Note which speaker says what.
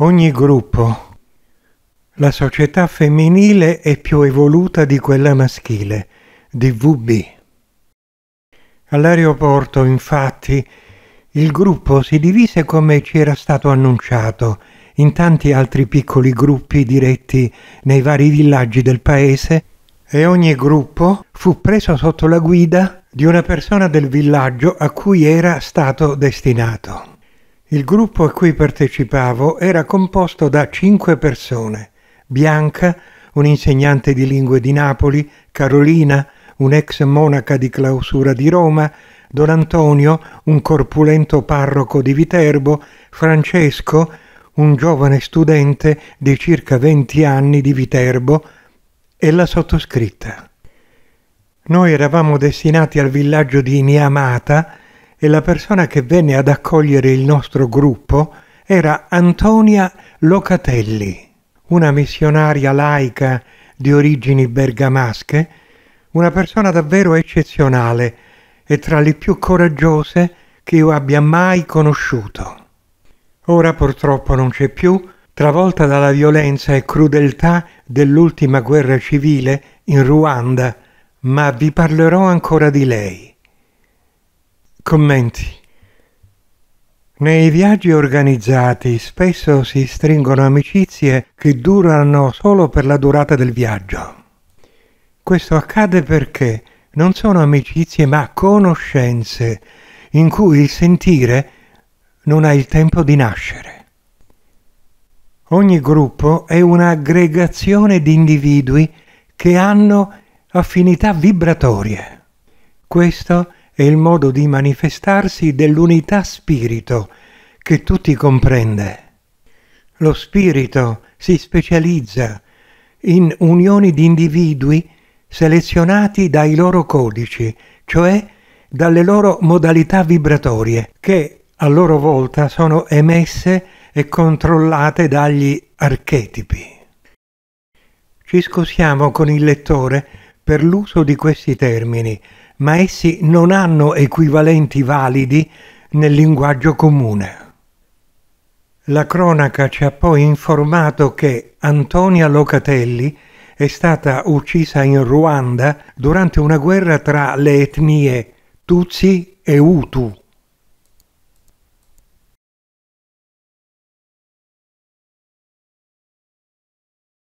Speaker 1: Ogni gruppo. La società femminile è più evoluta di quella maschile, DVB. All'aeroporto, infatti, il gruppo si divise come ci era stato annunciato, in tanti altri piccoli gruppi diretti nei vari villaggi del paese e ogni gruppo fu preso sotto la guida di una persona del villaggio a cui era stato destinato. Il gruppo a cui partecipavo era composto da cinque persone. Bianca, un'insegnante di lingue di Napoli, Carolina, un'ex monaca di clausura di Roma, Don Antonio, un corpulento parroco di Viterbo, Francesco, un giovane studente di circa 20 anni di Viterbo, e la sottoscritta. Noi eravamo destinati al villaggio di Niamata, e la persona che venne ad accogliere il nostro gruppo era Antonia Locatelli, una missionaria laica di origini bergamasche, una persona davvero eccezionale e tra le più coraggiose che io abbia mai conosciuto. Ora purtroppo non c'è più, travolta dalla violenza e crudeltà dell'ultima guerra civile in Ruanda, ma vi parlerò ancora di lei. Commenti. Nei viaggi organizzati spesso si stringono amicizie che durano solo per la durata del viaggio. Questo accade perché non sono amicizie ma conoscenze in cui il sentire non ha il tempo di nascere. Ogni gruppo è un'aggregazione di individui che hanno affinità vibratorie. Questo è è il modo di manifestarsi dell'unità spirito che tutti comprende. Lo spirito si specializza in unioni di individui selezionati dai loro codici, cioè dalle loro modalità vibratorie, che a loro volta sono emesse e controllate dagli archetipi. Ci scusiamo con il lettore per l'uso di questi termini, ma essi non hanno equivalenti validi nel linguaggio comune. La cronaca ci ha poi informato che Antonia Locatelli è stata uccisa in Ruanda durante una guerra tra le etnie Tutsi e Hutu.